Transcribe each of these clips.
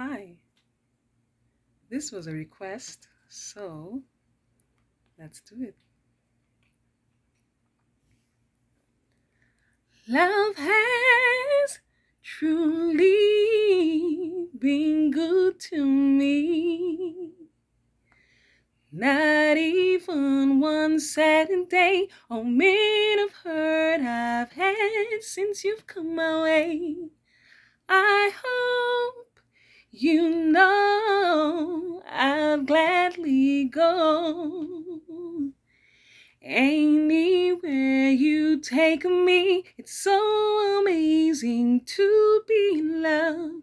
Hi. This was a request, so let's do it. Love has truly been good to me. Not even one sad day or minute of hurt I've had since you've come my way. You know I'll gladly go anywhere you take me. It's so amazing to be in love.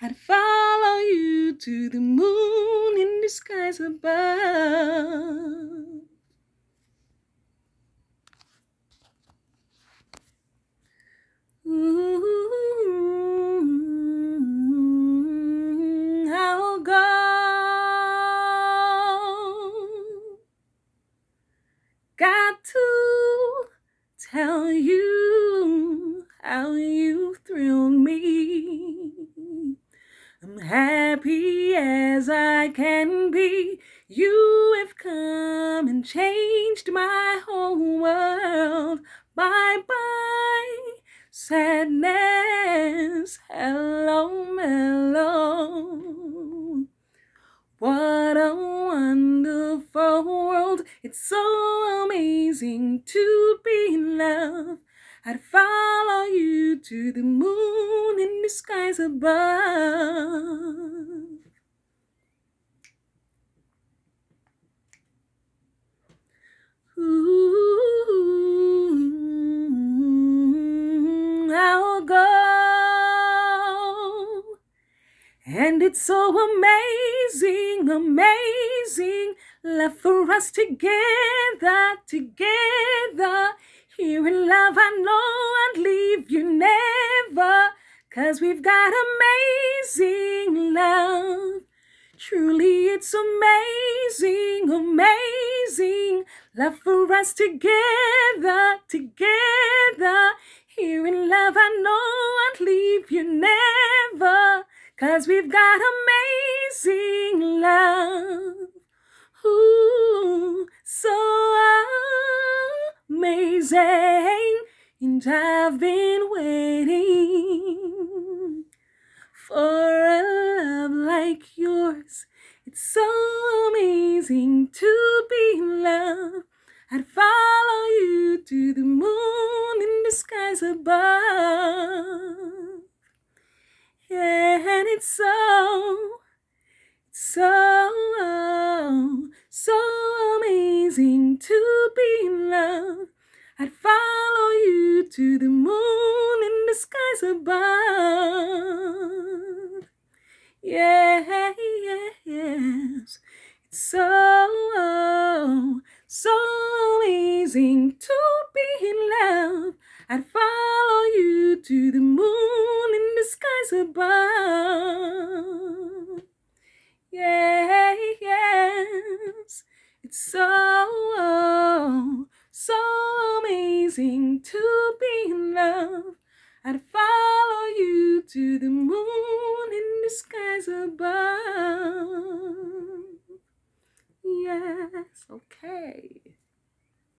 I'd follow you to the moon in the skies above. Tell you how you thrill me. I'm happy as I can be. You have come and changed my whole world. Bye bye, sadness. Hello, mellow. What a wonderful. It's so amazing to be in love. I'd follow you to the moon in the skies above. Ooh, I'll go. And it's so amazing, amazing. Love for us together, together. Here in love, I know I'd leave you never. Cause we've got amazing love. Truly, it's amazing, amazing. Love for us together, together. Here in love, I know I'd leave you never. Cause we've got amazing love. Ooh, so amazing. And I've been waiting for a love like yours. It's so amazing to be in love. I'd follow you to the moon in the skies above. Yeah, it's so, so, so amazing to be in love. I'd follow you to the moon in the skies above. Yeah, yes. It's so, so amazing to be in love. I'd follow you to the moon skies above. Yeah, yes. It's so, oh, so amazing to be in love. I'd follow you to the moon in the skies above. Yes, okay.